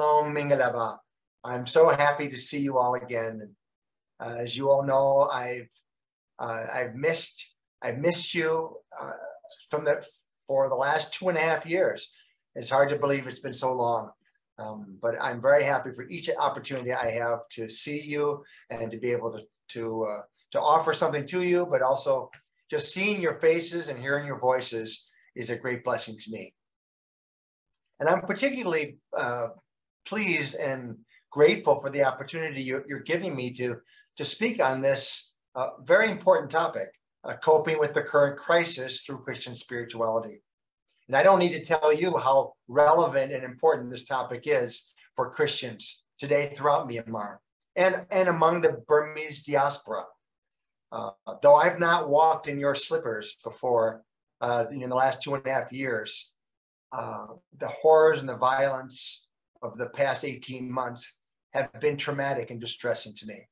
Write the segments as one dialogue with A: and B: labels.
A: Shalom Mingalaba. I'm so happy to see you all again. Uh, as you all know, I've uh, I've missed I've missed you uh, from the for the last two and a half years. It's hard to believe it's been so long, um, but I'm very happy for each opportunity I have to see you and to be able to to uh, to offer something to you, but also just seeing your faces and hearing your voices is a great blessing to me. And I'm particularly uh, pleased and grateful for the opportunity you're, you're, giving me to, to speak on this uh, very important topic, uh, coping with the current crisis through Christian spirituality. And I don't need to tell you how relevant and important this topic is for Christians today throughout Myanmar and, and among the Burmese diaspora. Uh, though I've not walked in your slippers before uh, in the last two and a half years, uh, the horrors and the violence of the past 18 months have been traumatic and distressing to me.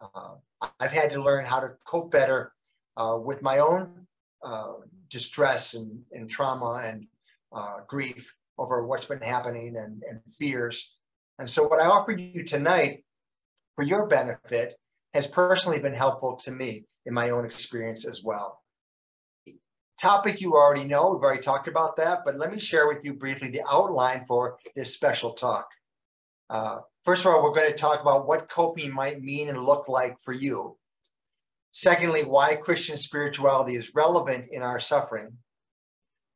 A: Uh, I've had to learn how to cope better uh, with my own uh, distress and, and, trauma and uh, grief over what's been happening and, and fears. And so, what I offered you tonight for your benefit has personally been helpful to me in my own experience as well topic you already know. We've already talked about that, but let me share with you briefly the outline for this special talk. Uh, first of all, we're going to talk about what coping might mean and look like for you. Secondly, why Christian spirituality is relevant in our suffering.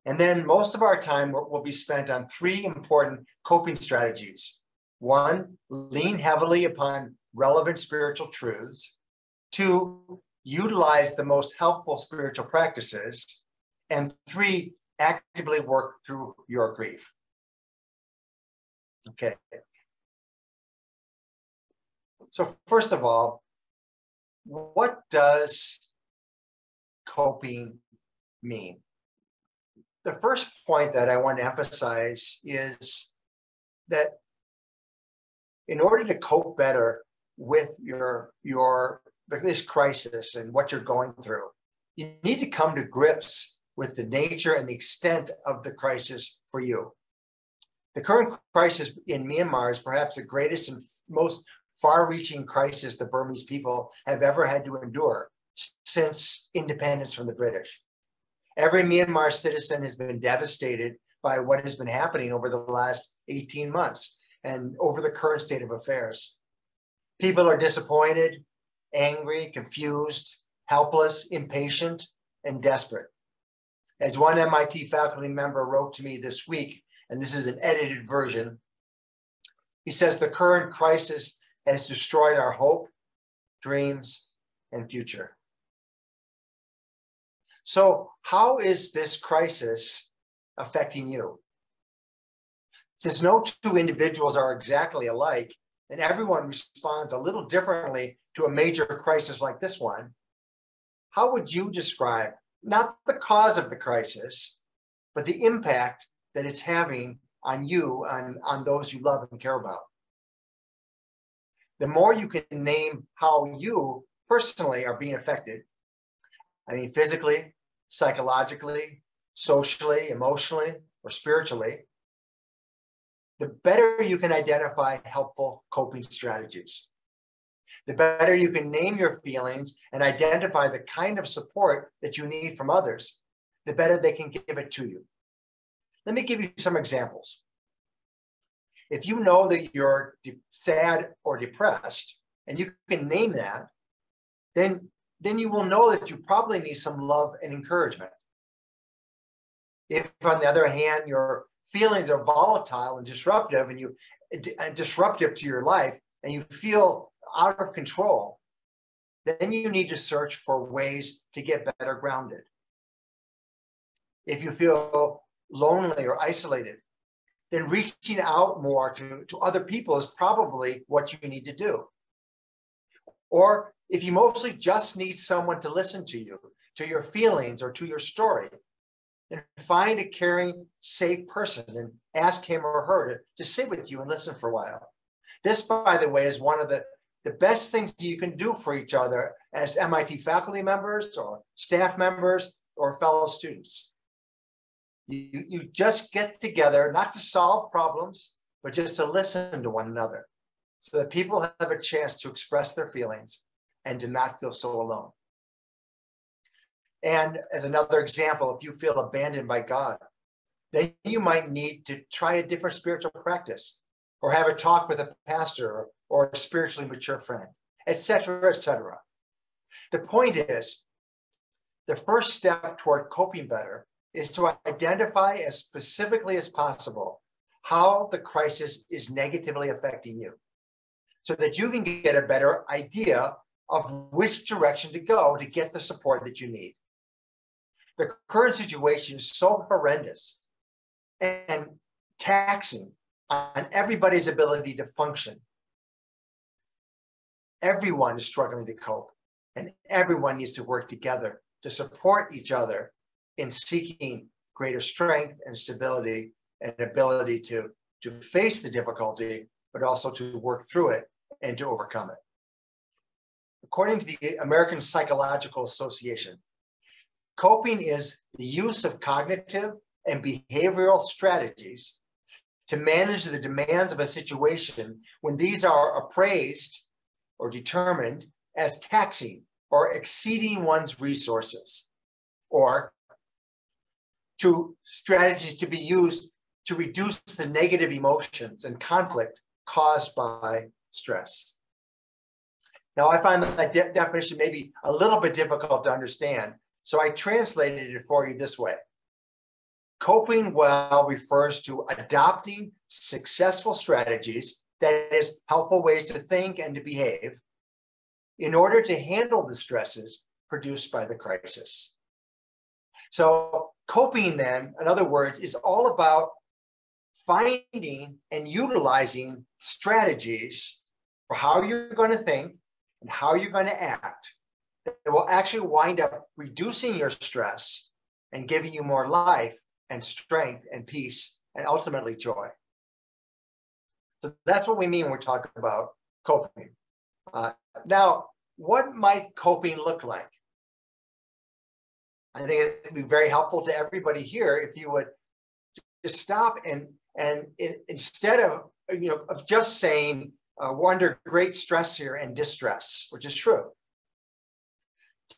A: And then most of our time will be spent on three important coping strategies. One, lean heavily upon relevant spiritual truths. Two, utilize the most helpful spiritual practices. And three, actively work through your grief. Okay. So first of all, what does coping mean? The first point that I want to emphasize is that in order to cope better with your your this crisis and what you're going through, you need to come to grips with the nature and the extent of the crisis for you. The current crisis in Myanmar is perhaps the greatest and most far reaching crisis the Burmese people have ever had to endure since independence from the British. Every Myanmar citizen has been devastated by what has been happening over the last 18 months and over the current state of affairs. People are disappointed, angry, confused, helpless, impatient, and desperate. As one MIT faculty member wrote to me this week, and this is an edited version, he says the current crisis has destroyed our hope, dreams, and future. So, how is this crisis affecting you? Since no two individuals are exactly alike, and everyone responds a little differently to a major crisis like this one, how would you describe not the cause of the crisis, but the impact that it's having on you, on, on those you love and care about. The more you can name how you personally are being affected, I mean, physically, psychologically, socially, emotionally, or spiritually, the better you can identify helpful coping strategies the better you can name your feelings and identify the kind of support that you need from others, the better they can give it to you. Let me give you some examples. If you know that you're sad or depressed, and you can name that, then, then you will know that you probably need some love and encouragement. If, on the other hand, your feelings are volatile and disruptive, and you and disruptive to your life, and you feel out of control, then you need to search for ways to get better grounded. If you feel lonely or isolated, then reaching out more to, to other people is probably what you need to do. Or if you mostly just need someone to listen to you, to your feelings, or to your story, then find a caring, safe person and ask him or her to, to sit with you and listen for a while. This, by the way, is one of the the best things you can do for each other as MIT faculty members or staff members or fellow students. You, you just get together, not to solve problems, but just to listen to one another so that people have a chance to express their feelings and to not feel so alone. And as another example, if you feel abandoned by God, then you might need to try a different spiritual practice or have a talk with a pastor or, or a spiritually mature friend, etc., etc. The point is, the first step toward coping better is to identify as specifically as possible how the crisis is negatively affecting you so that you can get a better idea of which direction to go to get the support that you need. The current situation is so horrendous and taxing on everybody's ability to function. Everyone is struggling to cope, and everyone needs to work together to support each other in seeking greater strength and stability and ability to, to face the difficulty, but also to work through it and to overcome it. According to the American Psychological Association, coping is the use of cognitive and behavioral strategies to manage the demands of a situation when these are appraised or determined as taxing or exceeding one's resources, or to strategies to be used to reduce the negative emotions and conflict caused by stress. Now, I find that de- definition may be a little bit difficult to understand, so I translated it for you this way. Coping well refers to adopting successful strategies, that is, helpful ways to think and to behave, in order to handle the stresses produced by the crisis. So, coping, then, in other words, is all about finding and utilizing strategies for how you're going to think and how you're going to act that will actually wind up reducing your stress and giving you more life and strength and peace and ultimately joy. So that's what we mean when we talk about coping. Uh, now, what might coping look like? I think it'd be very helpful to everybody here if you would just stop and and it, instead of you know of just saying uh, we're under great stress here and distress, which is true,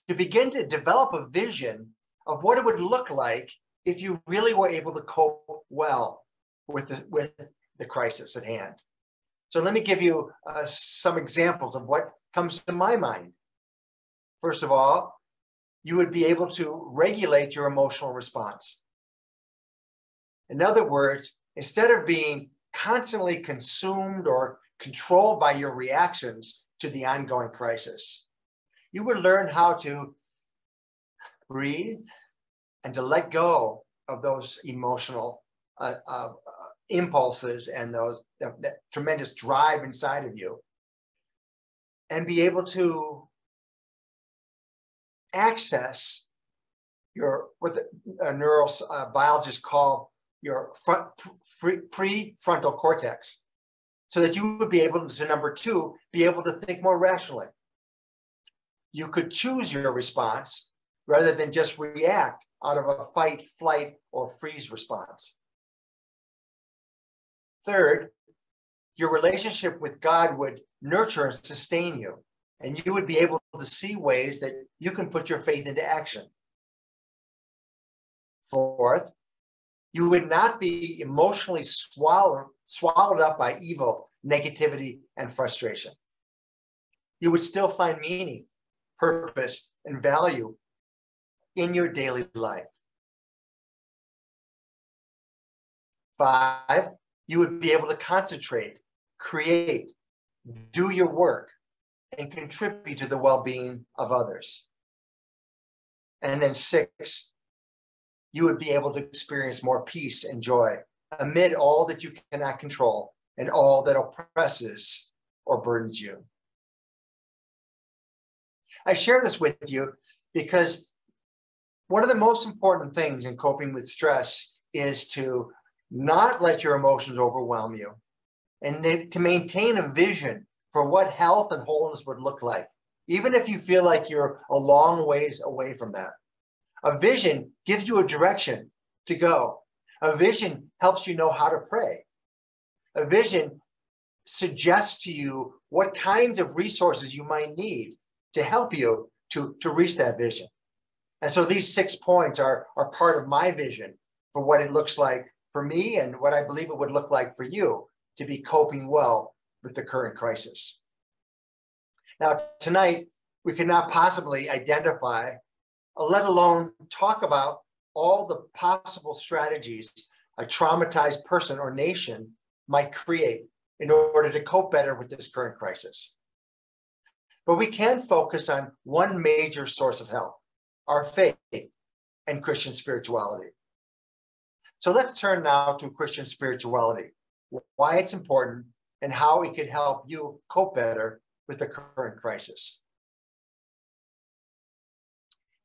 A: to begin to develop a vision of what it would look like if you really were able to cope well with the, with the crisis at hand. So let me give you uh, some examples of what comes to my mind. First of all, you would be able to regulate your emotional response. In other words, instead of being constantly consumed or controlled by your reactions to the ongoing crisis, you would learn how to breathe and to let go of those emotional uh, uh, impulses and those that, that tremendous drive inside of you and be able to access your what the uh, neurobiologists call your front pre, prefrontal cortex so that you would be able to number two be able to think more rationally. You could choose your response rather than just react out of a fight flight or freeze response third your relationship with god would nurture and sustain you and you would be able to see ways that you can put your faith into action. Fourth, you would not be emotionally swallowed, swallowed up by evil, negativity, and frustration. You would still find meaning, purpose, and value in your daily life. Five, you would be able to concentrate, create, do your work, and contribute to the well being of others. And then, six, you would be able to experience more peace and joy amid all that you cannot control and all that oppresses or burdens you. I share this with you because one of the most important things in coping with stress is to not let your emotions overwhelm you and to maintain a vision for what health and wholeness would look like, even if you feel like you're a long ways away from that. A vision gives you a direction to go. A vision helps you know how to pray. A vision suggests to you what kinds of resources you might need to help you to, to reach that vision. And so these six points are, are part of my vision for what it looks like for me and what I believe it would look like for you to be coping well with the current crisis. Now, tonight, we cannot possibly identify, uh, let alone talk about all the possible strategies a traumatized person or nation might create in order to cope better with this current crisis. But we can focus on one major source of help our faith and Christian spirituality. So let's turn now to Christian spirituality, why it's important, and how it could help you cope better with the current crisis.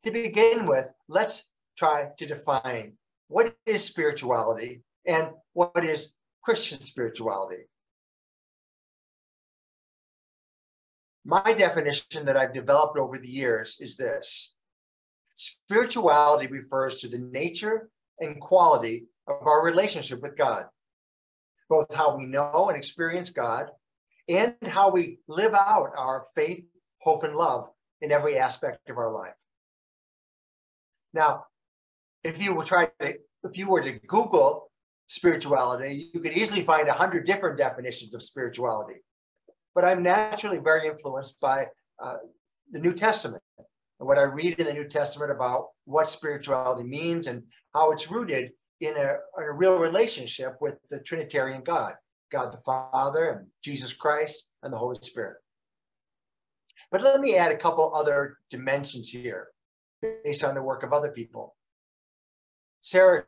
A: To begin with, let's try to define what is spirituality and what is Christian spirituality. My definition that I've developed over the years is this spirituality refers to the nature and quality of our relationship with God, both how we know and experience God and how we live out our faith, hope, and love in every aspect of our life. Now, if you were trying to, if you were to Google spirituality, you could easily find a hundred different definitions of spirituality. But I'm naturally very influenced by uh, the New Testament what I read in the New Testament about what spirituality means and how it's rooted in a, a real relationship with the Trinitarian God, God the Father and Jesus Christ and the Holy Spirit. But let me add a couple other dimensions here based on the work of other people. Sarah,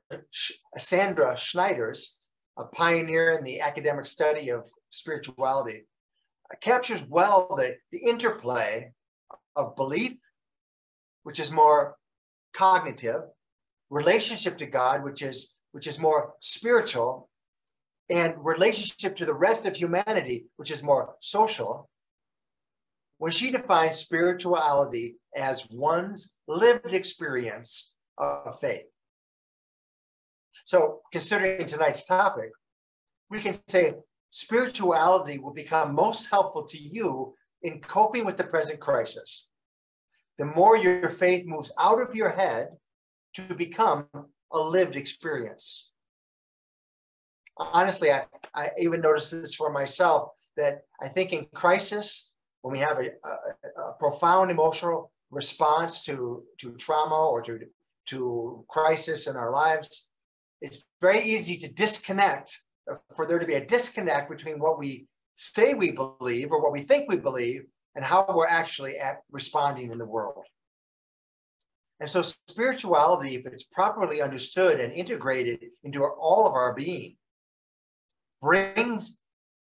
A: Sandra Schneiders, a pioneer in the academic study of spirituality, captures well the, the interplay of belief, which is more cognitive, relationship to God, which is which is more spiritual, and relationship to the rest of humanity, which is more social. When she defines spirituality as one's lived experience of faith. So, considering tonight's topic, we can say spirituality will become most helpful to you in coping with the present crisis. The more your faith moves out of your head to become a lived experience. Honestly, I, I even noticed this for myself that I think in crisis, when we have a, a, a profound emotional response to, to trauma or to, to crisis in our lives, it's very easy to disconnect, for there to be a disconnect between what we say we believe or what we think we believe and how we're actually at responding in the world. And so spirituality, if it's properly understood and integrated into all of our being, brings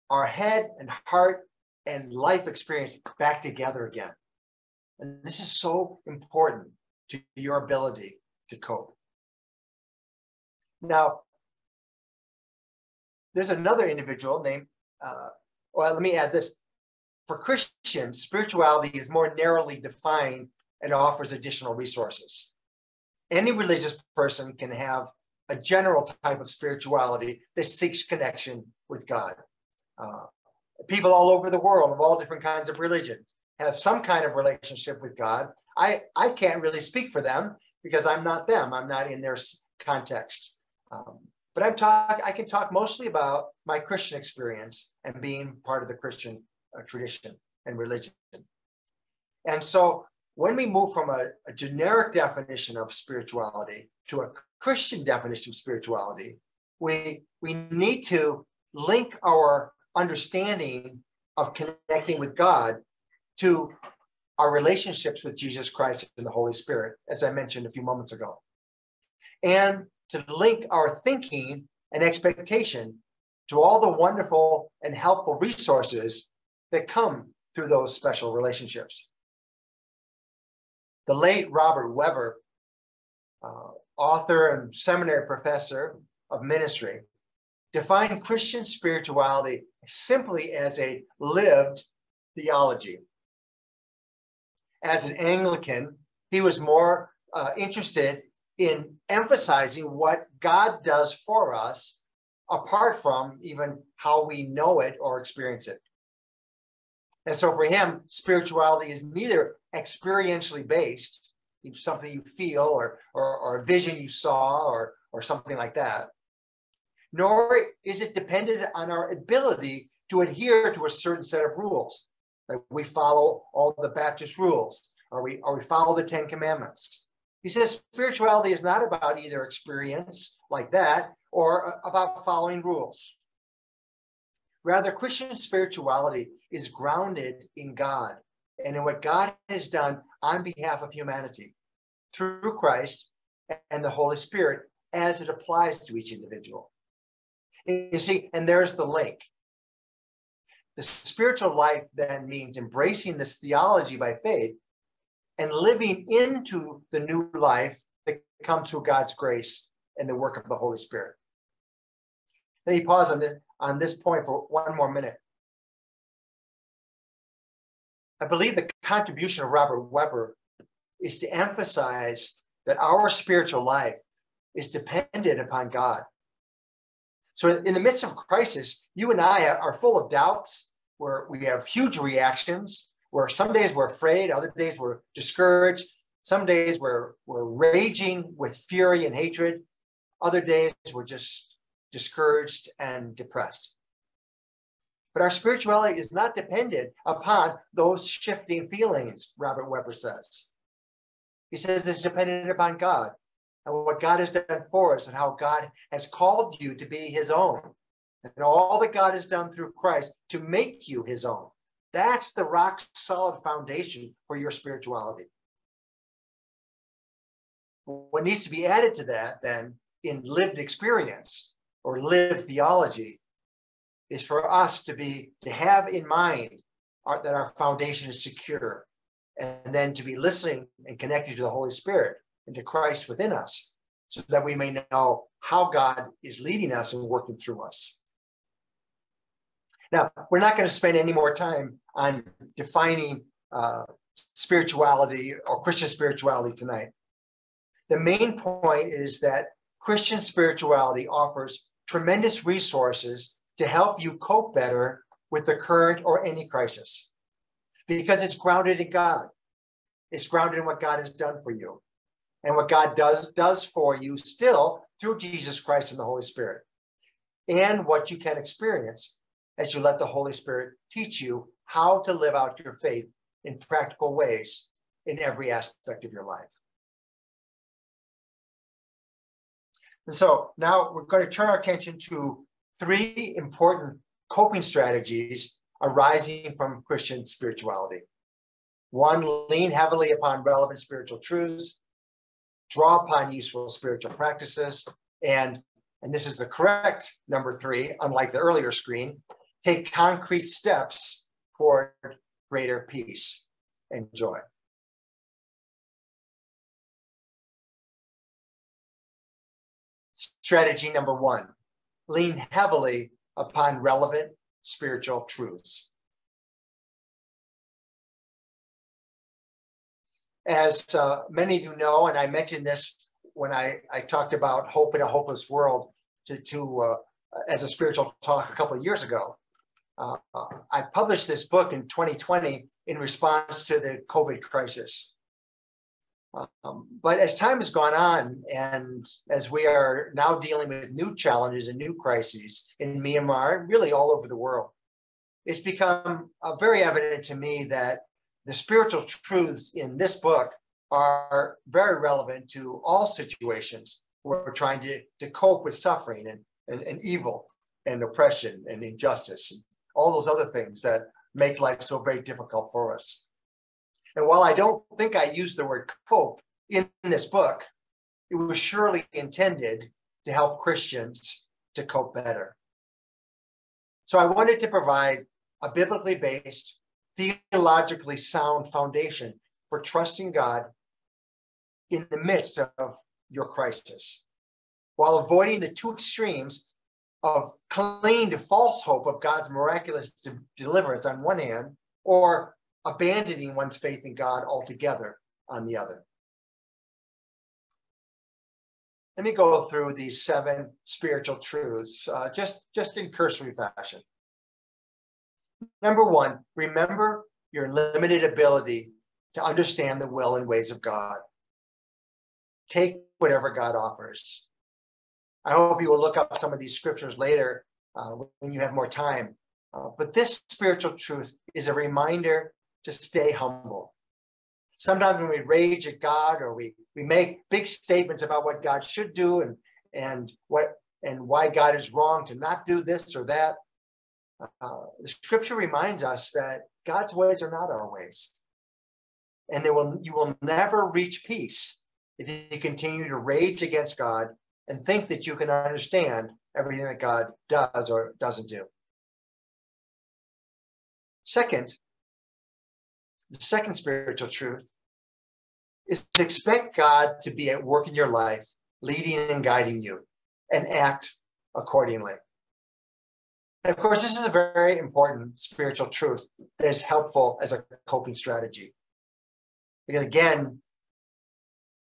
A: our head and heart and life experience back together again. And this is so important to your ability to cope. Now, there's another individual named, uh, well, let me add this. For Christians, spirituality is more narrowly defined and offers additional resources. Any religious person can have a general type of spirituality that seeks connection with God. Uh, people all over the world of all different kinds of religions have some kind of relationship with God. I, I can't really speak for them because I'm not them. I'm not in their context. Um, but I'm talk, I can talk mostly about my Christian experience and being part of the Christian tradition and religion. And so when we move from a, a generic definition of spirituality to a Christian definition of spirituality, we, we need to link our understanding of connecting with God to our relationships with Jesus Christ and the Holy Spirit, as I mentioned a few moments ago. And to link our thinking and expectation to all the wonderful and helpful resources that come through those special relationships. The late Robert Webber, uh, author and seminary professor of ministry, defined Christian spirituality simply as a lived theology. As an Anglican, he was more uh, interested in emphasizing what God does for us apart from even how we know it or experience it. And so for him, spirituality is neither experientially based, something you feel or, or, or a vision you saw or, or something like that, nor is it dependent on our ability to adhere to a certain set of rules. Like we follow all the Baptist rules, or we, or we follow the Ten Commandments. He says spirituality is not about either experience like that or about following rules. Rather, Christian spirituality is grounded in God and in what God has done on behalf of humanity through Christ and the Holy Spirit as it applies to each individual. You see, and there's the link. The spiritual life then means embracing this theology by faith and living into the new life that comes through God's grace and the work of the Holy Spirit. Let me pause on this, on this point for one more minute. I believe the contribution of Robert Webber is to emphasize that our spiritual life is dependent upon God. So, in the midst of crisis, you and I are full of doubts, where we have huge reactions, where some days we're afraid, other days we're discouraged, some days we're, we're raging with fury and hatred, other days we're just discouraged and depressed. But our spirituality is not dependent upon those shifting feelings, Robert Webber says. He says it's dependent upon God and what God has done for us and how God has called you to be his own and all that God has done through Christ to make you his own. That's the rock solid foundation for your spirituality. What needs to be added to that then in lived experience or lived theology is for us to be to have in mind our, that our foundation is secure and then to be listening and connected to the Holy Spirit and to Christ within us so that we may know how God is leading us and working through us. Now, we're not going to spend any more time on defining uh, spirituality or Christian spirituality tonight. The main point is that Christian spirituality offers tremendous resources to help you cope better with the current or any crisis because it's grounded in God. It's grounded in what God has done for you and what God does, does for you still through Jesus Christ and the Holy Spirit, and what you can experience as you let the Holy Spirit teach you how to live out your faith in practical ways in every aspect of your life. And so now we're going to turn our attention to three important coping strategies arising from Christian spirituality. One, lean heavily upon relevant spiritual truths, draw upon useful spiritual practices, and, and this is the correct number three, unlike the earlier screen, take concrete steps toward greater peace and joy. Strategy number one lean heavily upon relevant spiritual truths. As uh, many of you know, and I mentioned this when I, I talked about hope in a hopeless world to, to uh, as a spiritual talk a couple of years ago. Uh, I published this book in 2020 in response to the COVID crisis. Um, but as time has gone on, and as we are now dealing with new challenges and new crises in Myanmar, really all over the world, it's become uh, very evident to me that the spiritual truths in this book are very relevant to all situations where we're trying to, to cope with suffering and, and, and evil and oppression and injustice and all those other things that make life so very difficult for us. And while I don't think I used the word cope in this book, it was surely intended to help Christians to cope better. So I wanted to provide a biblically based, theologically sound foundation for trusting God in the midst of your crisis, while avoiding the two extremes of clinging to false hope of God's miraculous de- deliverance on one hand, or abandoning one's faith in God altogether on the other. let me go through these seven spiritual truths uh, just, just in cursory fashion. Number one, remember your limited ability to understand the will and ways of God. Take whatever God offers. I hope you will look up some of these scriptures later uh, when you have more time. Uh, but this spiritual truth is a reminder to stay humble. Sometimes when we rage at God or we, we make big statements about what God should do and, and what and why God is wrong to not do this or that, uh, the scripture reminds us that God's ways are not our ways. And there will, you will never reach peace if you continue to rage against God and think that you can understand everything that God does or doesn't do. Second, the second spiritual truth is to expect God to be at work in your life, leading and guiding you, and act accordingly. And of course, this is a very important spiritual truth that is helpful as a coping strategy. Because again,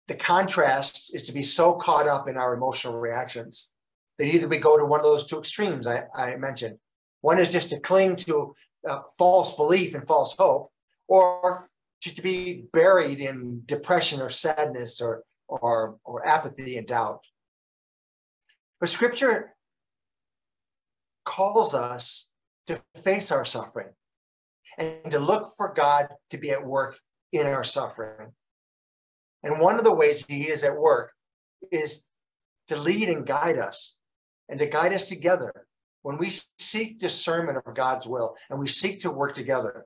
A: the contrast is to be so caught up in our emotional reactions that either we go to one of those two extremes I, I mentioned. One is just to cling to uh, false belief and false hope, or to, be buried in depression or sadness or, or, or apathy and doubt. But scripture calls us to face our suffering and to look for God to be at work in our suffering. And one of the ways He is at work is to lead and guide us and to guide us together when we seek discernment of God's will and we seek to work together.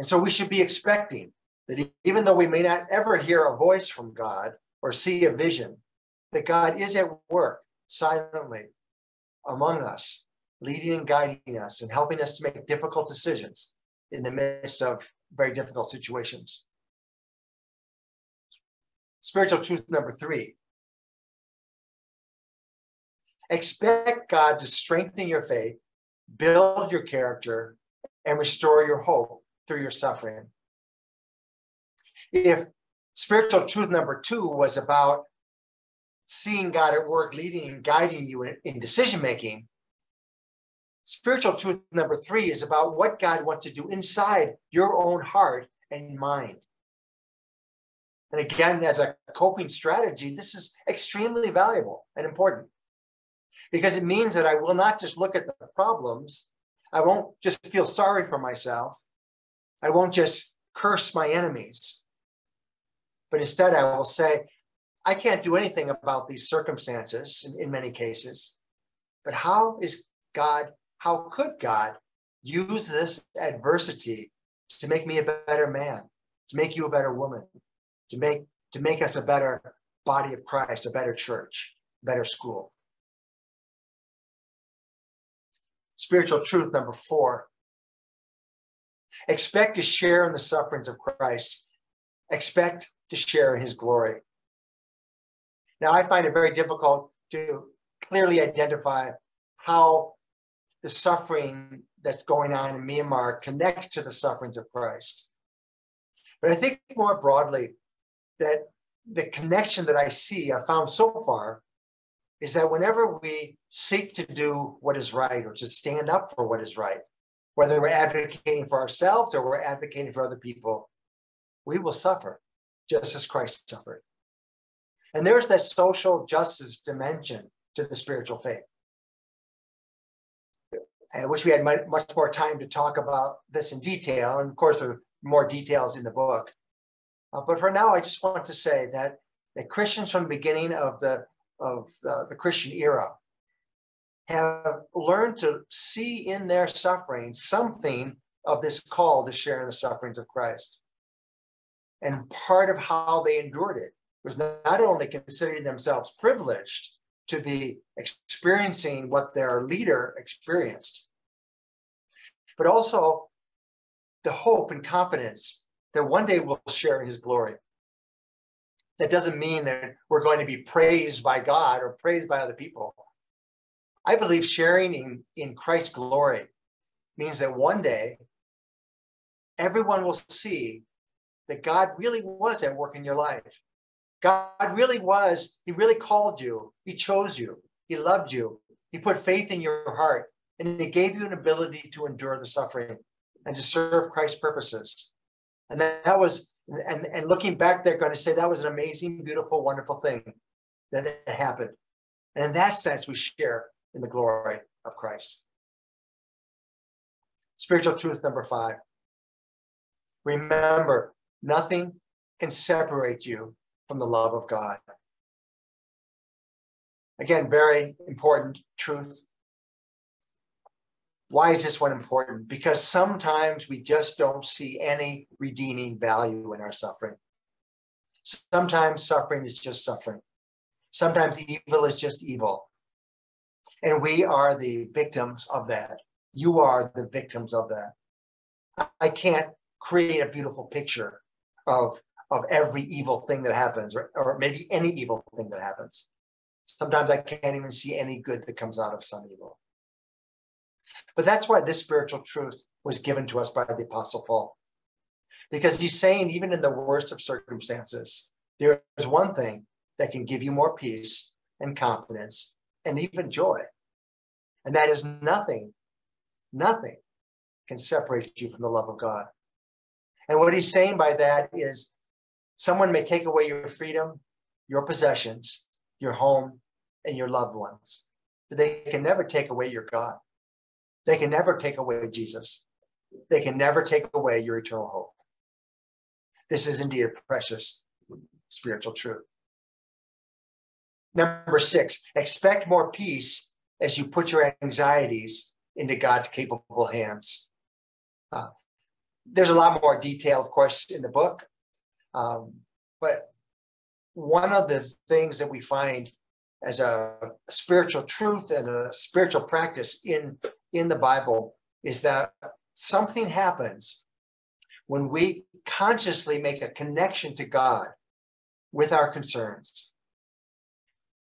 A: And so we should be expecting that even though we may not ever hear a voice from God or see a vision, that God is at work silently among us, leading and guiding us and helping us to make difficult decisions in the midst of very difficult situations. Spiritual truth number three expect God to strengthen your faith, build your character, and restore your hope through your suffering. If spiritual truth number two was about seeing God at work, leading and guiding you in, in decision making, spiritual truth number three is about what God wants to do inside your own heart and mind. And again, as a coping strategy, this is extremely valuable and important because it means that I will not just look at the problems. I won't just feel sorry for myself. I won't just curse my enemies. But instead, I will say, I can't do anything about these circumstances in, in many cases. But how is God, how could God use this adversity to make me a better man, to make you a better woman, to make to make us a better body of Christ, a better church, better school. Spiritual truth number four. Expect to share in the sufferings of Christ. Expect to share in his glory. Now, I find it very difficult to clearly identify how the suffering that's going on in Myanmar connects to the sufferings of Christ. But I think more broadly, that the connection that I see, I found so far, is that whenever we seek to do what is right or to stand up for what is right, whether we're advocating for ourselves or we're advocating for other people, we will suffer just as Christ suffered. And there's that social justice dimension to the spiritual faith. I wish we had much more time to talk about this in detail. And of course, there are more details in the book. Uh, but for now, I just want to say that, that Christians from the beginning of the of the, the Christian era have learned to see in their suffering something of this call to share in the sufferings of Christ. And part of how they endured it was not only considering themselves privileged to be experiencing what their leader experienced, but also the hope and confidence that one day we'll share in his glory. That doesn't mean that we're going to be praised by God or praised by other people. I believe sharing in, in Christ's glory means that one day everyone will see that God really was at work in your life God really was, He really called you, He chose you, He loved you, He put faith in your heart, and He gave you an ability to endure the suffering and to serve Christ's purposes. And that, that was, and, and looking back, they're going to say that was an amazing, beautiful, wonderful thing that, that happened. And in that sense, we share in the glory of Christ. Spiritual truth number five. Remember, nothing can separate you from the love of God. Again, very important truth. Why is this one important? Because sometimes we just don't see any redeeming value in our suffering. Sometimes suffering is just suffering. Sometimes evil is just evil. And we are the victims of that. You are the victims of that. I can't create a beautiful picture of, of every evil thing that happens, or, or maybe any evil thing that happens. Sometimes I can't even see any good that comes out of some evil. But that's why this spiritual truth was given to us by the Apostle Paul. Because he's saying, even in the worst of circumstances, there is one thing that can give you more peace and confidence and even joy. And that is nothing, nothing can separate you from the love of God. And what he's saying by that is someone may take away your freedom, your possessions, your home, and your loved ones, but they can never take away your God. They can never take away Jesus. They can never take away your eternal hope. This is indeed a precious spiritual truth. Number six, expect more peace as you put your anxieties into God's capable hands. Uh, there's a lot more detail, of course, in the book. Um, but one of the things that we find as a spiritual truth and a spiritual practice in, in the Bible is that something happens when we consciously make a connection to God with our concerns.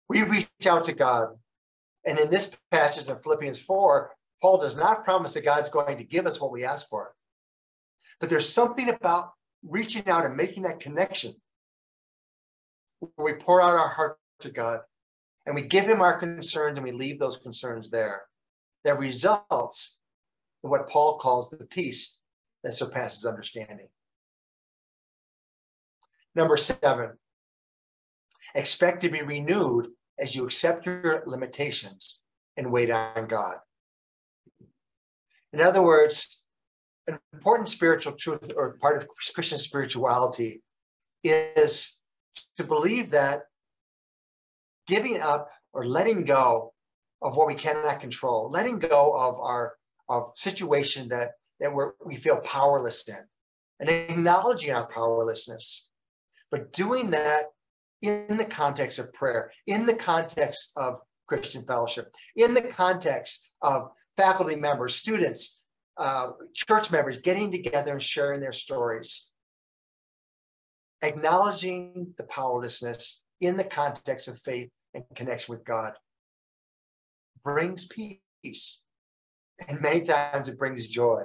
A: We reach out to God. And in this passage of Philippians 4, Paul does not promise that God's going to give us what we ask for. But there's something about reaching out and making that connection where we pour out our heart to God and we give him our concerns and we leave those concerns there that results in what Paul calls the peace that surpasses understanding. Number seven, expect to be renewed as you accept your limitations and wait on God. In other words, an important spiritual truth or part of Christian spirituality is to believe that giving up or letting go of what we cannot control, letting go of our of situation that that we're, we feel powerless in, and acknowledging our powerlessness, but doing that in the context of prayer, in the context of Christian fellowship, in the context of faculty members, students, uh, church members getting together and sharing their stories, acknowledging the powerlessness in the context of faith and connection with God brings peace. And many times it brings joy.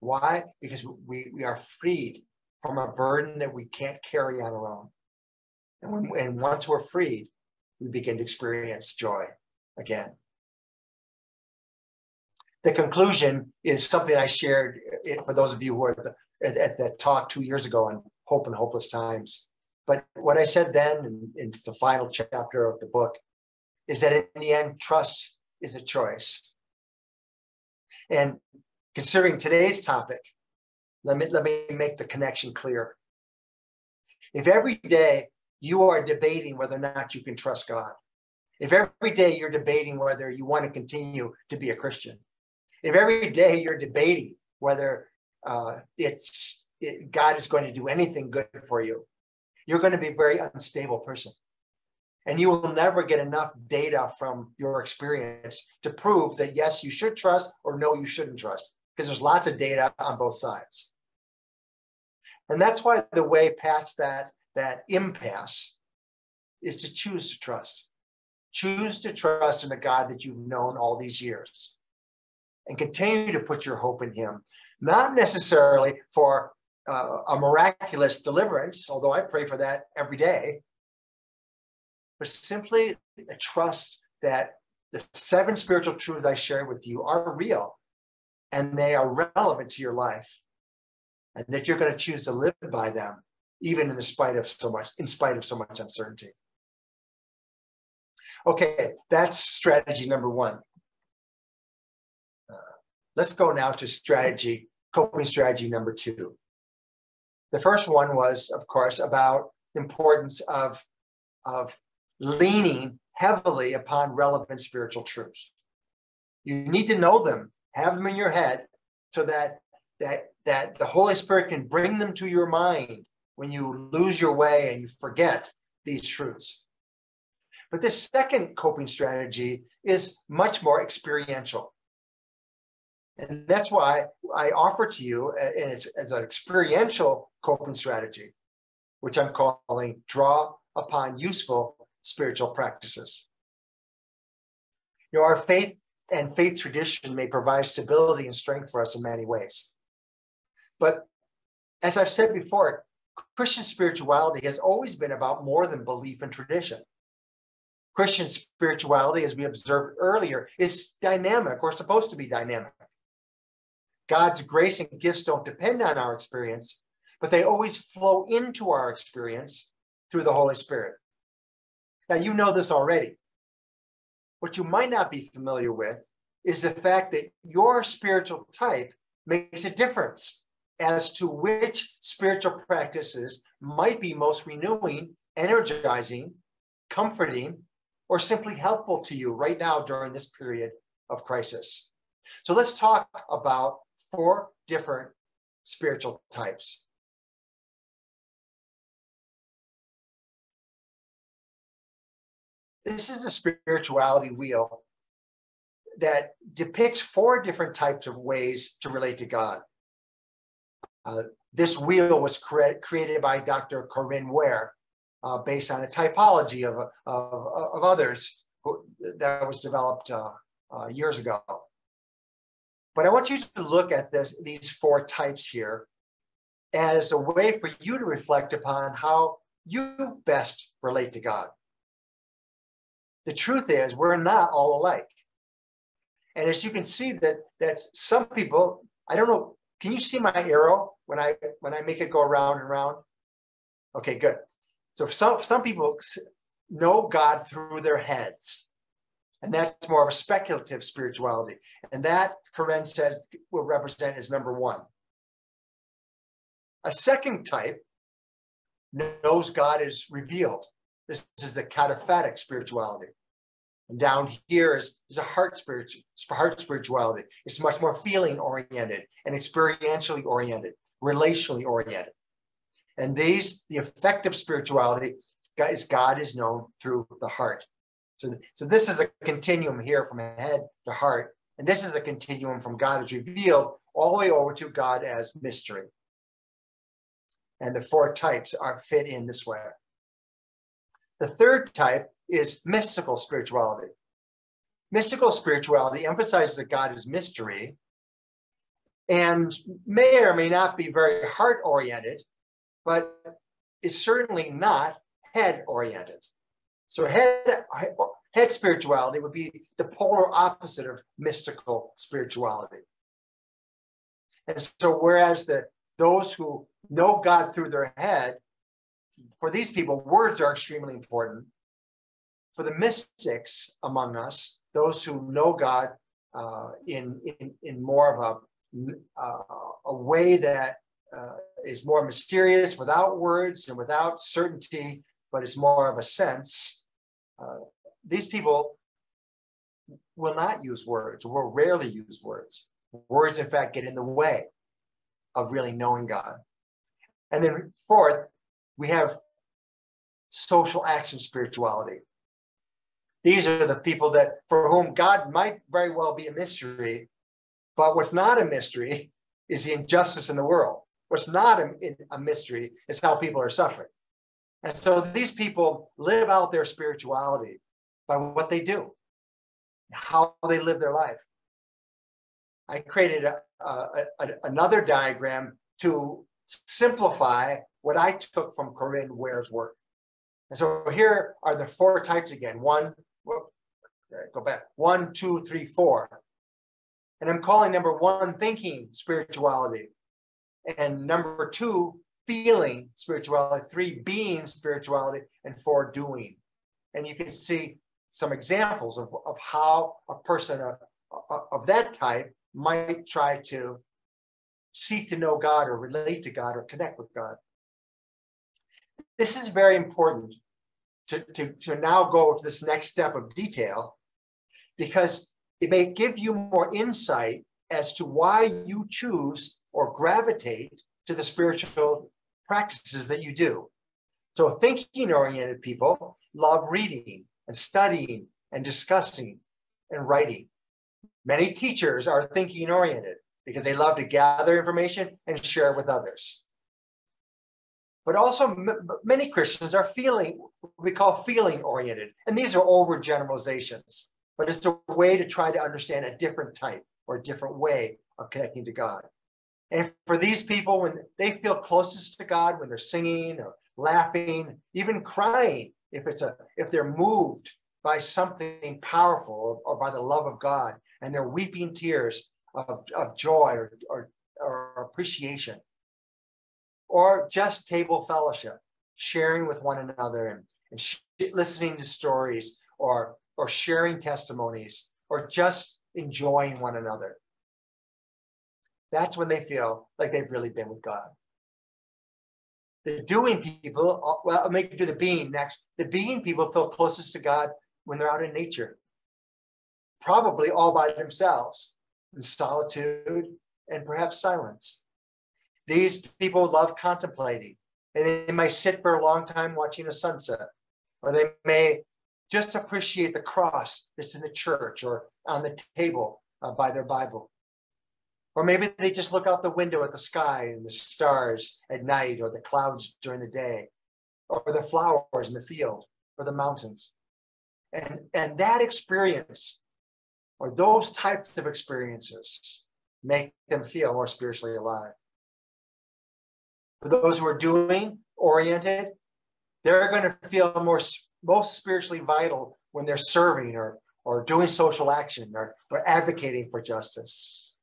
A: Why? Because we, we are freed from a burden that we can't carry on our own. And, when, and once we're freed, we begin to experience joy again. The conclusion is something I shared eh, for those of you who were at, the, at that talk two years ago on Hope and Hopeless Times. But what I said then in, in the final chapter of the book is that in the end, trust is a choice. And considering today's topic, let me, let me make the connection clear. If every day you are debating whether or not you can trust God, if every day you're debating whether you want to continue to be a Christian, if every day you're debating whether uh, it's it, God is going to do anything good for you, you're going to be a very unstable person. And you will never get enough data from your experience to prove that yes, you should trust or no, you shouldn't trust, because there's lots of data on both sides. And that's why the way past that, that impasse is to choose to trust. Choose to trust in the God that you've known all these years and continue to put your hope in Him, not necessarily for uh, a miraculous deliverance, although I pray for that every day, but simply a trust that the seven spiritual truths I shared with you are real and they are relevant to your life and that you're going to choose to live by them even in the spite of so much in spite of so much uncertainty. Okay that's strategy number one. Uh, let's go now to strategy coping strategy number two. The first one was of course about importance of of leaning heavily upon relevant spiritual truths. You need to know them, have them in your head, so that that that the Holy Spirit can bring them to your mind when you lose your way and you forget these truths. But this second coping strategy is much more experiential. And that's why I offer to you, uh, and it's an experiential coping strategy, which I'm calling draw upon useful spiritual practices. You know, our faith and faith tradition may provide stability and strength for us in many ways. But as I've said before, Christian spirituality has always been about more than belief and tradition. Christian spirituality, as we observed earlier, is dynamic or supposed to be dynamic. God's grace and gifts don't depend on our experience, but they always flow into our experience through the Holy Spirit. Now, you know this already. What you might not be familiar with is the fact that your spiritual type makes a difference as to which spiritual practices might be most renewing, energizing, comforting, or simply helpful to you right now during this period of crisis. So let's talk about four different spiritual types. This is a spirituality wheel that depicts four different types of ways to relate to God. Uh, this wheel was cre- created by Dr. Corinne Ware uh, based on a typology of, of, of others who, that was developed uh, uh years ago. But I want you to look at this, these four types here as a way for you to reflect upon how you best relate to God the truth is we're not all alike. And as you can see that that some people, I don't know, can you see my arrow when I when I make it go around and around? Okay, good. So some some people know God through their heads. And that's more of a speculative spirituality. And that, Corinne says, will represent as number one. A second type knows God is revealed. This is the cataphatic spirituality. And down here is, is a heart, spiritual, heart spirituality. It's much more feeling oriented and experientially oriented, relationally oriented. And these, the affective spirituality, is God is known through the heart. So, so this is a continuum here from head to heart. And this is a continuum from God as revealed all the way over to God as mystery. And the four types are fit in this way. The third type is mystical spirituality. Mystical spirituality emphasizes that God is mystery and may or may not be very heart oriented, but is certainly not head oriented. So head, head spirituality would be the polar opposite of mystical spirituality. And so whereas the those who know God through their head for these people, words are extremely important. For the mystics among us, those who know God uh, in, in, in more of a, uh, a way that uh, is more mysterious without words and without certainty, but is more of a sense, uh, these people will not use words, will rarely use words. Words, in fact, get in the way of really knowing God. And then, fourth, we have social action spirituality. These are the people that for whom God might very well be a mystery, but what's not a mystery is the injustice in the world. What's not a, a mystery is how people are suffering. And so these people live out their spirituality by what they do, how they live their life. I created a, a, a, another diagram to simplify what I took from Corinne Ware's work. And so here are the four types again. One, go back. One, two, three, four. And I'm calling number one thinking spirituality. And number two, feeling spirituality. Three, being spirituality. And four, doing. And you can see some examples of, of how a person of, of that type might try to seek to know God or relate to God or connect with God. This is very important to, to, to now go to this next step of detail because it may give you more insight as to why you choose or gravitate to the spiritual practices that you do. So, thinking oriented people love reading and studying and discussing and writing. Many teachers are thinking oriented because they love to gather information and share it with others. But also, m- many Christians are feeling, we call feeling oriented. And these are overgeneralizations, but it's a way to try to understand a different type or a different way of connecting to God. And for these people, when they feel closest to God, when they're singing or laughing, even crying, if it's a if they're moved by something powerful or, or by the love of God and they're weeping tears of, of joy or, or, or appreciation, or just table fellowship, sharing with one another and, and sh- listening to stories or, or sharing testimonies or just enjoying one another. That's when they feel like they've really been with God. The doing people, uh, well, I'll make you do the being next. The being people feel closest to God when they're out in nature, probably all by themselves in solitude and perhaps silence. These people love contemplating, and they may sit for a long time watching a sunset, or they may just appreciate the cross that's in the church or on the table uh, by their Bible. Or maybe they just look out the window at the sky and the stars at night, or the clouds during the day, or the flowers in the field, or the mountains. And, and that experience, or those types of experiences, make them feel more spiritually alive. For those who are doing oriented, they're going to feel more most spiritually vital when they're serving or, or doing social action or, or advocating for justice.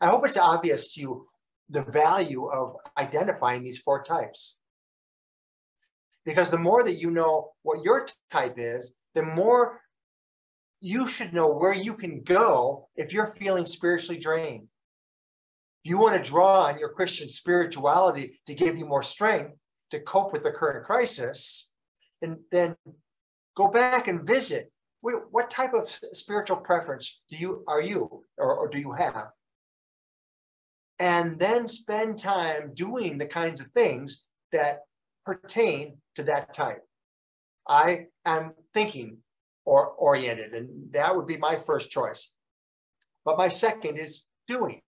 A: I hope it's obvious to you the value of identifying these four types. Because the more that you know what your type is, the more you should know where you can go if you're feeling spiritually drained. You want to draw on your Christian spirituality to give you more strength to cope with the current crisis, and then go back and visit. What type of spiritual preference do you are you or, or do you have? and then spend time doing the kinds of things that pertain to that type. I am thinking or oriented, and that would be my first choice. But my second is doing.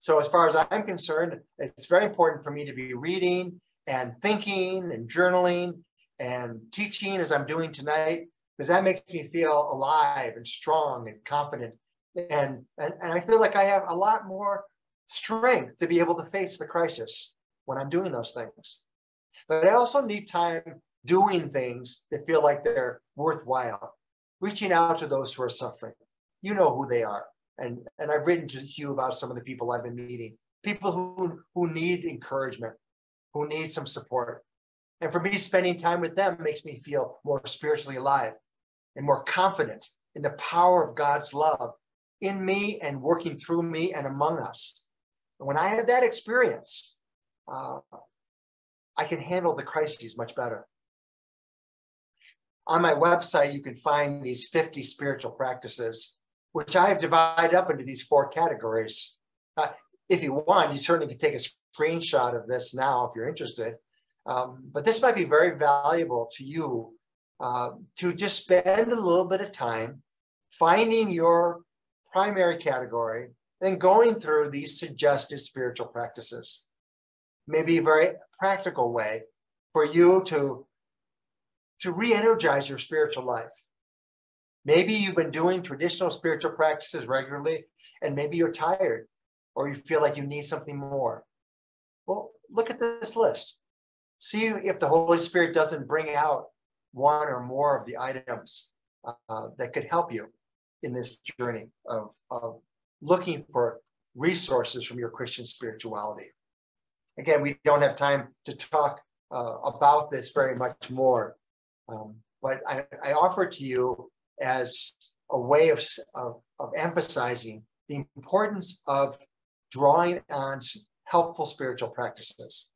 A: So, as far as I'm concerned, it's very important for me to be reading and thinking and journaling and teaching as I'm doing tonight, because that makes me feel alive and strong and confident and, and and I feel like I have a lot more strength to be able to face the crisis when I'm doing those things. But I also need time doing things that feel like they're worthwhile, reaching out to those who are suffering. You know who they are. And, and I've written to you about some of the people I've been meeting, people who, who need encouragement, who need some support. And for me, spending time with them makes me feel more spiritually alive and more confident in the power of God's love in me and working through me and among us. And when I have that experience, uh, I can handle the crises much better. On my website, you can find these 50 spiritual practices, which I have divided up into these four categories. Uh, if you want, you certainly can take a screenshot of this now if you're interested. Um, but this might be very valuable to you uh, to just spend a little bit of time finding your primary category, then going through these suggested spiritual practices. Maybe a very practical way for you to, to re energize your spiritual life. Maybe you've been doing traditional spiritual practices regularly, and maybe you're tired or you feel like you need something more. Well, look at this list. See if the Holy Spirit doesn't bring out one or more of the items uh, that could help you in this journey of, of looking for resources from your Christian spirituality. Again, we don't have time to talk uh, about this very much more, um, but I, I, offer to you as a way of, of, of emphasizing the importance of drawing on helpful spiritual practices.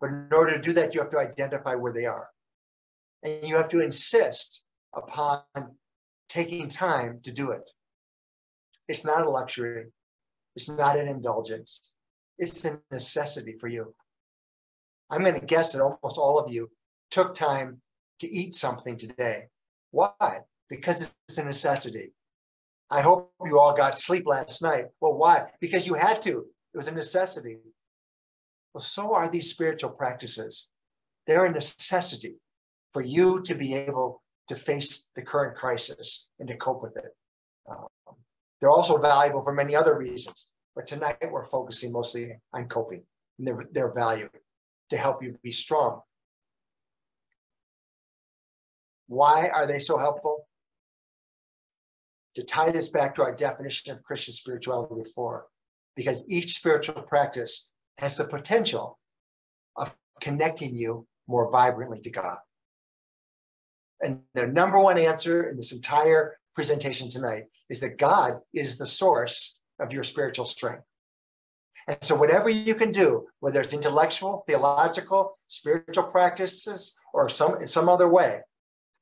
A: But in order to do that, you have to identify where they are. And you have to insist upon taking time to do it. It's not a luxury. It's not an indulgence. It's a necessity for you. I'm going to guess that almost all of you took time to eat something today. Why? Because it's a necessity. I hope you all got sleep last night. Well, why? Because you had to. It was a necessity. Well, so are these spiritual practices. They're a necessity for you to be able to face the current crisis and to cope with it. Um, they're also valuable for many other reasons, but tonight we're focusing mostly on coping and their, their value to help you be strong. Why are they so helpful? To tie this back to our definition of Christian spirituality before, because each spiritual practice has the potential of connecting you more vibrantly to God. And the number one answer in this entire presentation tonight is that God is the source of your spiritual strength. And so, whatever you can do, whether it's intellectual, theological, spiritual practices, or some in some other way,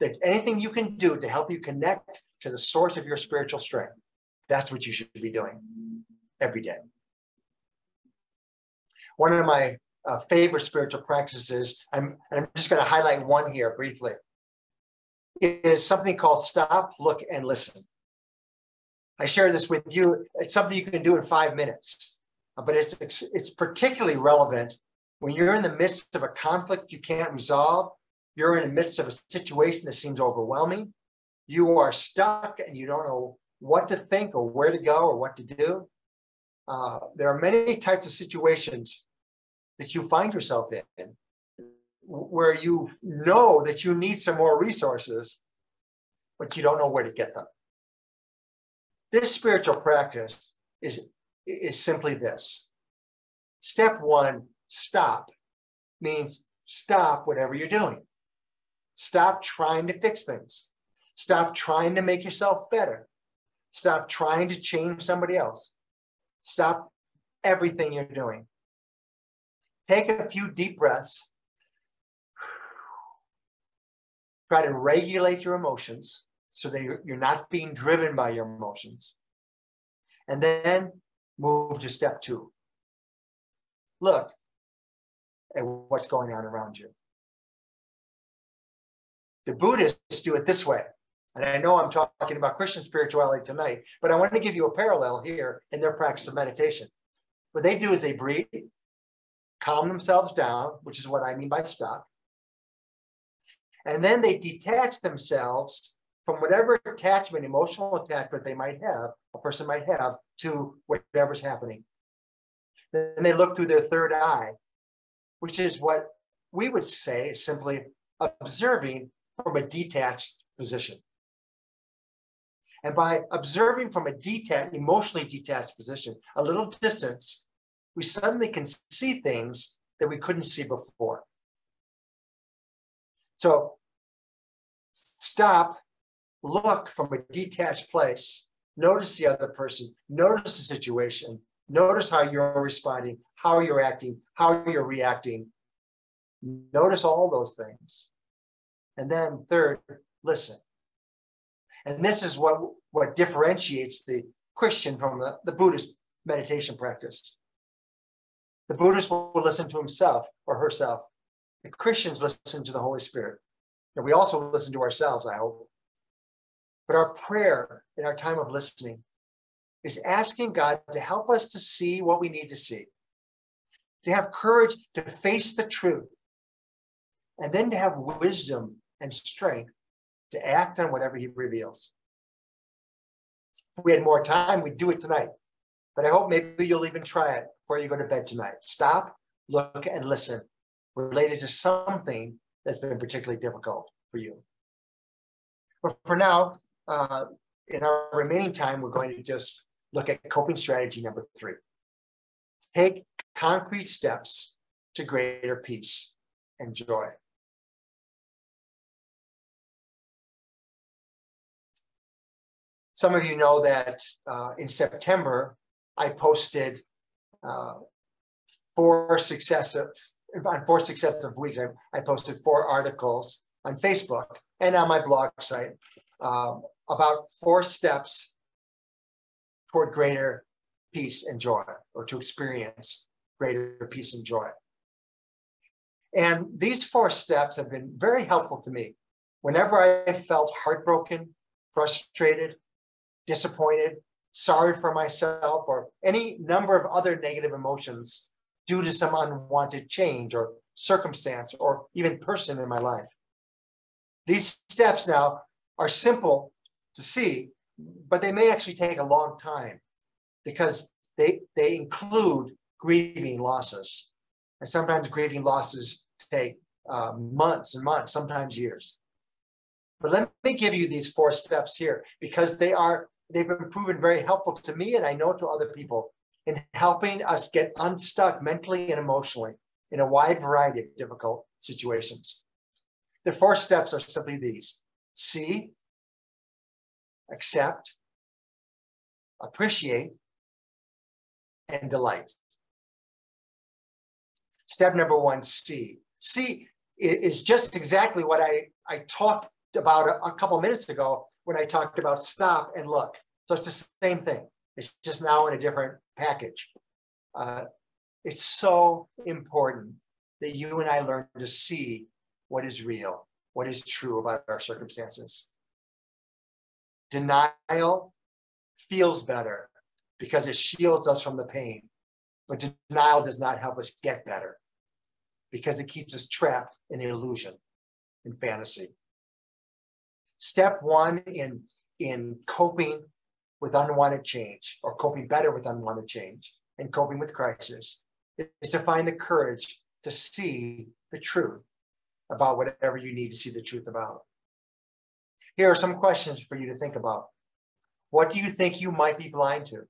A: that anything you can do to help you connect to the source of your spiritual strength, that's what you should be doing every day. One of my uh, favorite spiritual practices, I'm, I'm just going to highlight one here briefly, is something called stop, look, and listen. I share this with you. It's something you can do in five minutes, but it's, it's, it's particularly relevant when you're in the midst of a conflict you can't resolve. You're in the midst of a situation that seems overwhelming. You are stuck and you don't know what to think or where to go or what to do. Uh, there are many types of situations that you find yourself in where you know that you need some more resources, but you don't know where to get them. This spiritual practice is, is simply this. Step one, stop, means stop whatever you're doing. Stop trying to fix things. Stop trying to make yourself better. Stop trying to change somebody else. Stop everything you're doing. Take a few deep breaths. Try to regulate your emotions so that you're, you're not being driven by your emotions. And then move to step two. Look at what's going on around you. The Buddhists do it this way. And I know I'm talking about Christian spirituality tonight, but I want to give you a parallel here in their practice of meditation. What they do is they breathe, calm themselves down, which is what I mean by stop. And then they detach themselves from whatever attachment, emotional attachment they might have, a person might have to whatever's happening. Then they look through their third eye, which is what we would say is simply observing from a detached position. And by observing from a detached, emotionally detached position, a little distance, we suddenly can see things that we couldn't see before. So stop look from a detached place, notice the other person, notice the situation, notice how you're responding, how you're acting, how you're reacting. Notice all those things. And then third, listen. And this is what, what differentiates the Christian from the, the Buddhist meditation practice. The Buddhist will listen to himself or herself. The Christians listen to the Holy Spirit. And we also listen to ourselves, I hope. But our prayer in our time of listening is asking God to help us to see what we need to see, to have courage to face the truth, and then to have wisdom and strength to act on whatever He reveals. If we had more time, we'd do it tonight. But I hope maybe you'll even try it before you go to bed tonight. Stop, look, and listen. related to something that's been particularly difficult for you. But for now, uh, in our remaining time, we're going to just look at coping strategy number three. Take concrete steps to greater peace and joy. Some of you know that uh, in September, I posted uh, four successive, on four successive weeks, I, I, posted four articles on Facebook and on my blog site um, about four steps toward greater peace and joy, or to experience greater peace and joy. And these four steps have been very helpful to me. Whenever I felt heartbroken, frustrated, disappointed, sorry for myself, or any number of other negative emotions due to some unwanted change or circumstance or even person in my life. These steps now are simple to see, but they may actually take a long time because they, they include grieving losses. And sometimes grieving losses take uh, months and months, sometimes years. But let me give you these four steps here because they are they've been proven very helpful to me and I know to other people in helping us get unstuck mentally and emotionally in a wide variety of difficult situations. The four steps are simply these see, accept, appreciate, and delight. Step number one, see. See is just exactly what I, I talked about a, a couple minutes ago when I talked about stop and look. So it's the same thing. It's just now in a different package. Uh, it's so important that you and I learn to see what is real, what is true about our circumstances. Denial feels better because it shields us from the pain, but denial does not help us get better because it keeps us trapped in illusion, in fantasy. Step one in, in coping with unwanted change or coping better with unwanted change and coping with crisis is to find the courage to see the truth about whatever you need to see the truth about. Here are some questions for you to think about. What do you think you might be blind to?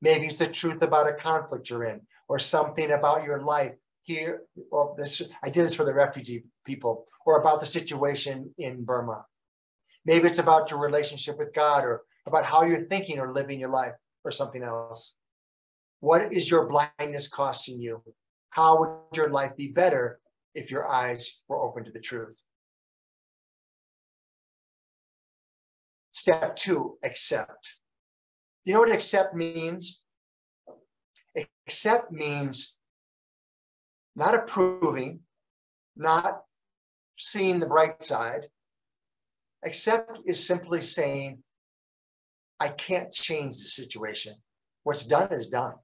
A: Maybe it's the truth about a conflict you're in or something about your life here. Well, this I did this for the refugee people or about the situation in Burma. Maybe it's about your relationship with God or about how you're thinking or living your life or something else. What is your blindness costing you? How would your life be better if your eyes were open to the truth? Step two, accept. You know what accept means? Accept means not approving, not seeing the bright side. Accept is simply saying, I can't change the situation. What's done is done.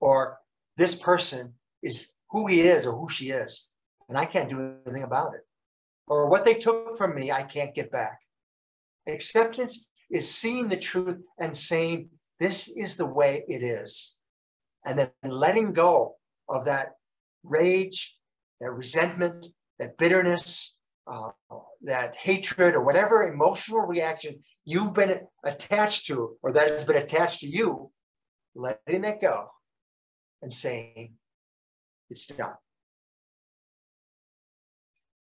A: Or this person is who he is or who she is, and I can't do anything about it. Or what they took from me, I can't get back. Acceptance is seeing the truth and saying, This is the way it is. And then letting go of that rage, that resentment, that bitterness, uh, that hatred, or whatever emotional reaction you've been attached to, or that has been attached to you, letting that go and saying, it's done.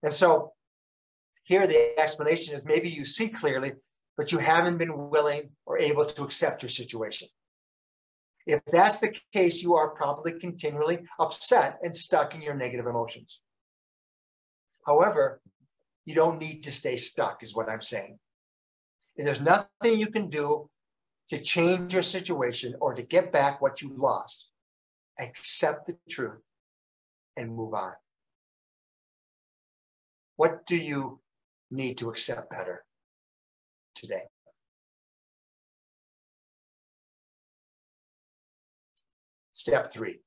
A: And so here the explanation is maybe you see clearly, but you haven't been willing or able to accept your situation. If that's the case, you are probably continually upset and stuck in your negative emotions. However, you don't need to stay stuck, is what I'm saying. And there's nothing you can do to change your situation or to get back what you lost. Accept the truth and move on. What do you need to accept better today? Step three.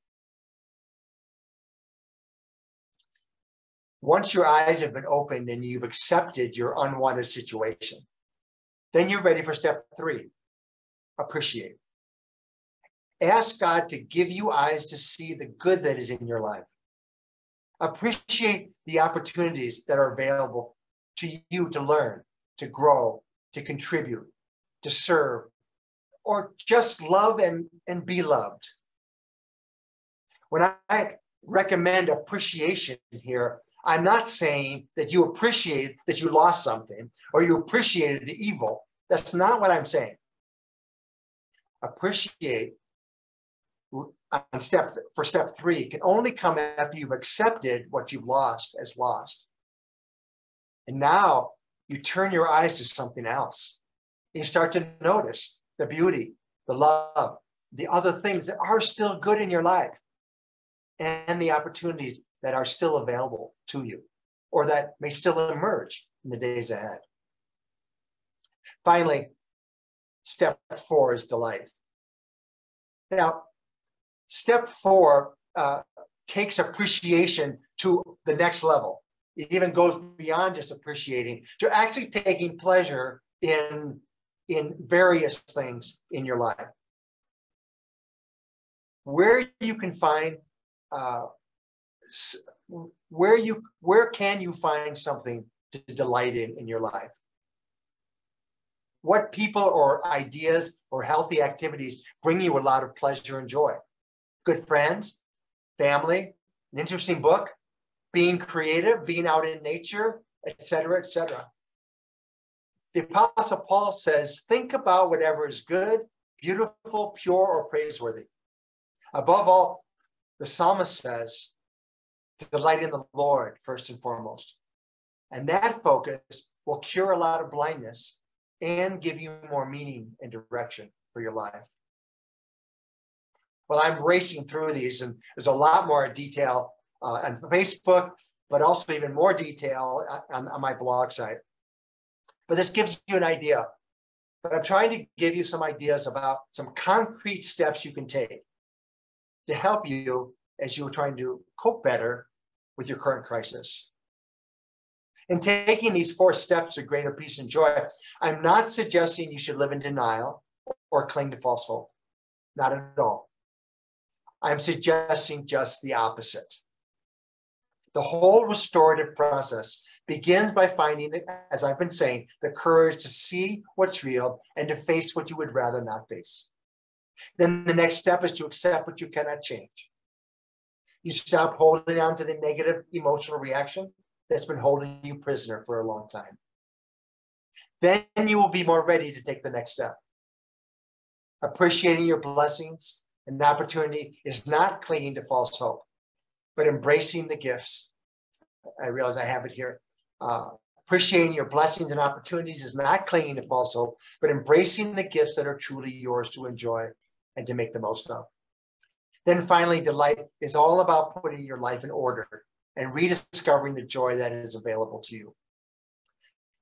A: Once your eyes have been opened and you've accepted your unwanted situation, then you're ready for step three appreciate. Ask God to give you eyes to see the good that is in your life. Appreciate the opportunities that are available to you to learn, to grow, to contribute, to serve, or just love and, and be loved. When I recommend appreciation here, I'm not saying that you appreciate that you lost something or you appreciated the evil. That's not what I'm saying. Appreciate on step for step three can only come after you've accepted what you've lost as lost. And now you turn your eyes to something else. You start to notice the beauty, the love, the other things that are still good in your life, and the opportunities that are still available to you or that may still emerge in the days ahead. Finally, step four is delight. Now, step four uh, takes appreciation to the next level. It even goes beyond just appreciating to actually taking pleasure in, in various things in your life. Where you can find uh, where you where can you find something to delight in in your life? What people or ideas or healthy activities bring you a lot of pleasure and joy? Good friends family an interesting book being creative being out in nature etc etc the apostle paul says think about whatever is good beautiful pure or praiseworthy. Above all the psalmist says delight in the Lord first and foremost. And that focus will cure a lot of blindness and give you more meaning and direction for your life. Well, I'm racing through these, and there's a lot more detail uh, on Facebook, but also even more detail on, on my blog site. But this gives you an idea. But I'm trying to give you some ideas about some concrete steps you can take to help you as you're trying to cope better with your current crisis. In taking these four steps to greater peace and joy, I'm not suggesting you should live in denial or cling to false hope. Not at all. I'm suggesting just the opposite. The whole restorative process begins by finding, as I've been saying, the courage to see what's real and to face what you would rather not face. Then the next step is to accept what you cannot change. You stop holding on to the negative emotional reaction that's been holding you prisoner for a long time. Then you will be more ready to take the next step. Appreciating your blessings and opportunity is not clinging to false hope, but embracing the gifts. I realize I have it here. Uh, appreciating your blessings and opportunities is not clinging to false hope, but embracing the gifts that are truly yours to enjoy and to make the most of. Then finally, delight is all about putting your life in order and rediscovering the joy that is available to you.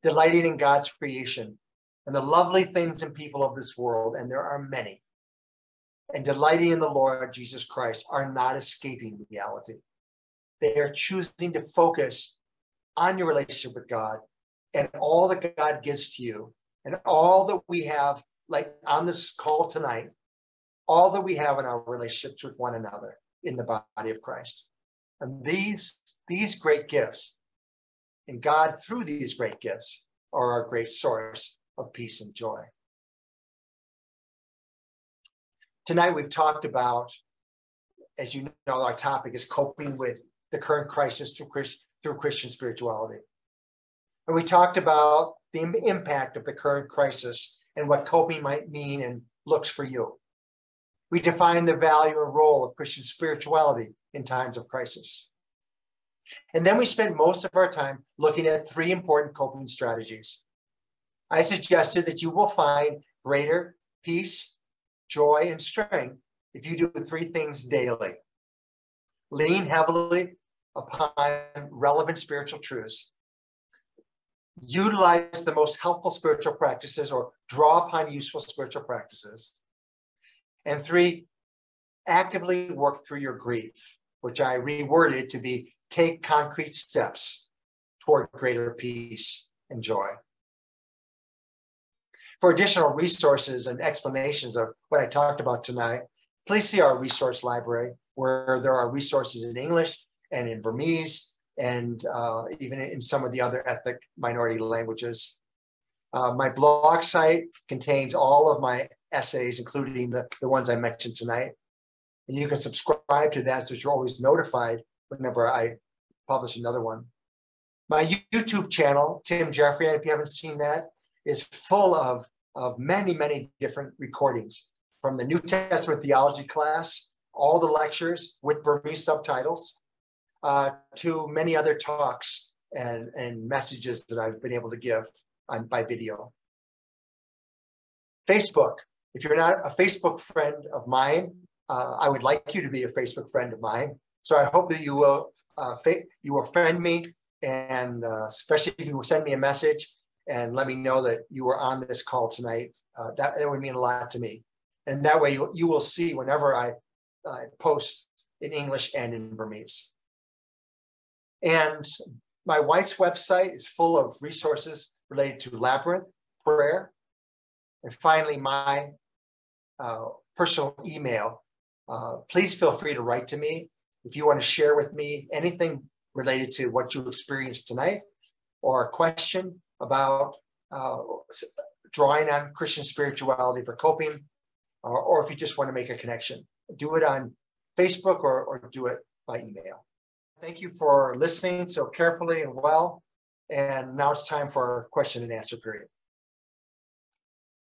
A: Delighting in God's creation and the lovely things and people of this world, and there are many. And delighting in the Lord Jesus Christ are not escaping reality. They are choosing to focus on your relationship with God and all that God gives to you and all that we have, like on this call tonight, all that we have in our relationships with one another in the body of Christ. And these, these great gifts, and God through these great gifts, are our great source of peace and joy. Tonight we've talked about, as you know, our topic is coping with the current crisis through, Christ, through Christian spirituality. And we talked about the impact of the current crisis and what coping might mean and looks for you. We define the value and role of Christian spirituality in times of crisis. And then we spend most of our time looking at three important coping strategies. I suggested that you will find greater peace, joy, and strength if you do three things daily. Lean heavily upon relevant spiritual truths. Utilize the most helpful spiritual practices or draw upon useful spiritual practices. And three, actively work through your grief, which I reworded to be take concrete steps toward greater peace and joy. For additional resources and explanations of what I talked about tonight, please see our resource library, where there are resources in English and in Burmese, and uh, even in some of the other ethnic minority languages. Uh, my blog site contains all of my essays, including the, the ones I mentioned tonight. And you can subscribe to that so you're always notified whenever I publish another one. My YouTube channel, Tim Geoffrion, if you haven't seen that, is full of, of many, many different recordings from the New Testament theology class, all the lectures with Burmese subtitles, uh, to many other talks and, and messages that I've been able to give on, by video. Facebook. If you're not a Facebook friend of mine, uh, I would like you to be a Facebook friend of mine. So I hope that you will uh, you will friend me, and uh, especially if you will send me a message and let me know that you were on this call tonight. Uh, that, that would mean a lot to me. And that way you, you will see whenever I, I post in English and in Burmese. And my wife's website is full of resources related to labyrinth, prayer, and finally my uh, personal email. Uh, please feel free to write to me if you want to share with me anything related to what you experienced tonight or a question about uh, drawing on Christian spirituality for coping, or, or if you just want to make a connection, do it on Facebook or, or do it by email. Thank you for listening so carefully and well. And now it's time for our question and answer period.